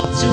It's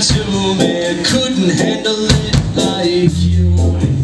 to me, couldn't handle it like you.